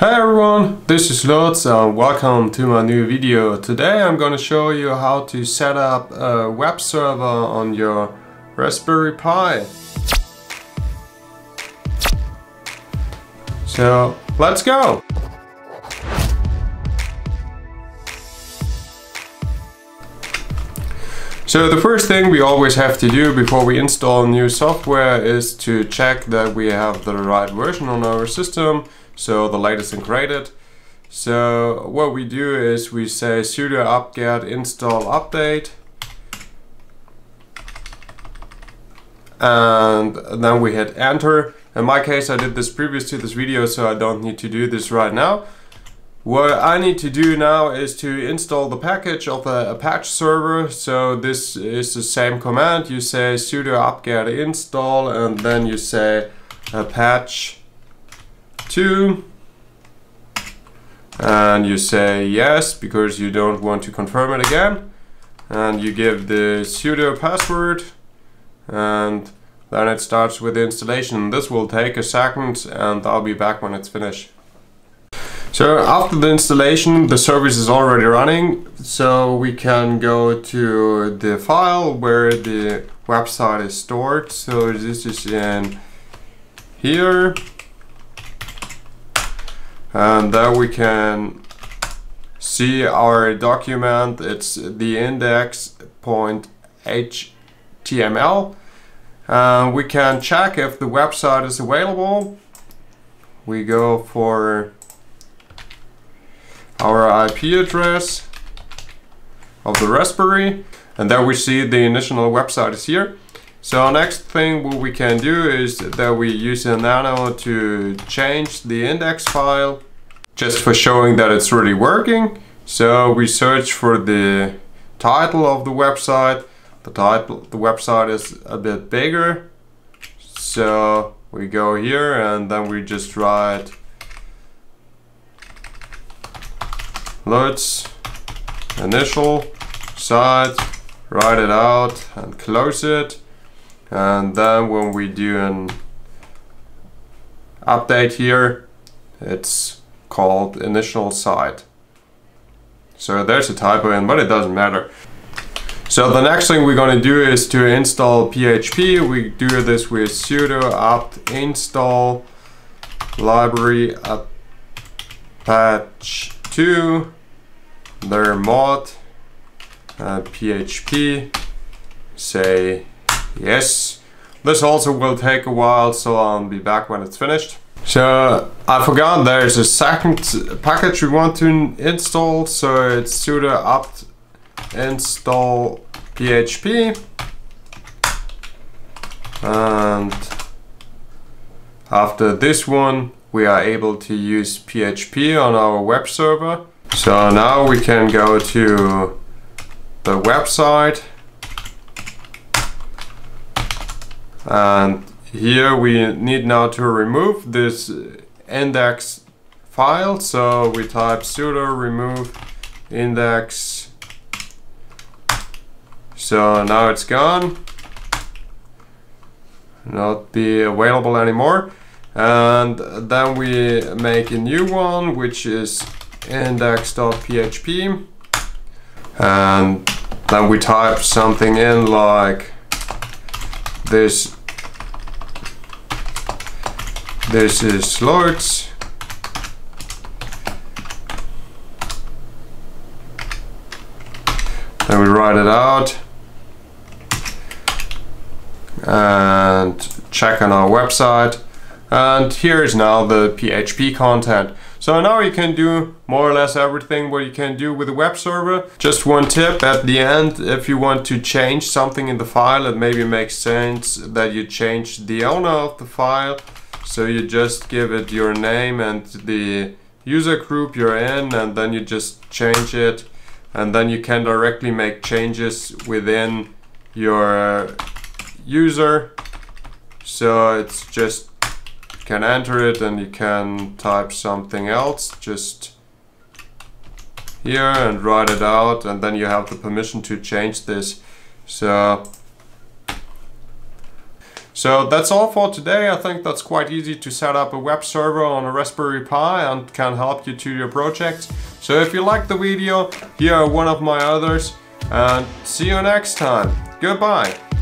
Hi everyone, this is Lutz and welcome to my new video. Today I'm to show you how to set up a web server on your Raspberry Pi. So let's go! So the first thing we always have to do before we install new software is to check that we have the right version on our system so the latest and greatest. So what we do is we say sudo apt-get install update and then we hit enter. In my case I did this previous to this video so I don't need to do this right now. What I need to do now is to install the package of the Apache server. So this is the same command. You say sudo apt-get install and then you say apache 2 and you say yes because you don't want to confirm it again and you give the sudo password and then it starts with the installation. This will take a second and I'll be back when it's finished. So after the installation, the service is already running, so we can go to the file where the website is stored. So this is in here, and there we can see our document. It's the index.html. Uh, we can check if the website is available. We go for our IP address of the Raspberry and then we see the initial website is here. So next thing what we can do is that we use a nano to change the index file just for showing that it's really working. So we search for the title of the website. The title, the website is a bit bigger. So we go here and then we just write let's initial. Site write it out and close it. And then when we do an update here it's called initial site so there's a typo in but it doesn't matter. So the next thing we're going to do is to install PHP we do this with sudo apt install library apache 2 their mod uh, PHP say yes. This also will take a while so I'll be back when it's finished. So I forgot there's a second package we want to install so it's sudo apt install PHP and after this one we are able to use PHP on our web server. So now we can go to the website. And here we need now to remove this index file. So we type sudo remove index. So now it's gone. Not be available anymore and then we make a new one which is index.php and then we type something in like this. This is Lords then we write it out. And check on our website and here is now the PHP content. So now you can do more or less everything what you can do with a web server. Just one tip at the end, if you want to change something in the file, it maybe makes sense that you change the owner of the file. So you just give it your name and the user group you're in and then you just change it and then you can directly make changes within your uh, user. So it's just can enter it and you can type something else just here and write it out and then you have the permission to change this so So that's all for today. I think that's quite easy to set up a web server on a Raspberry Pi and can help you to your projects. So if you liked the video, here are one of my others and see you next time. Goodbye.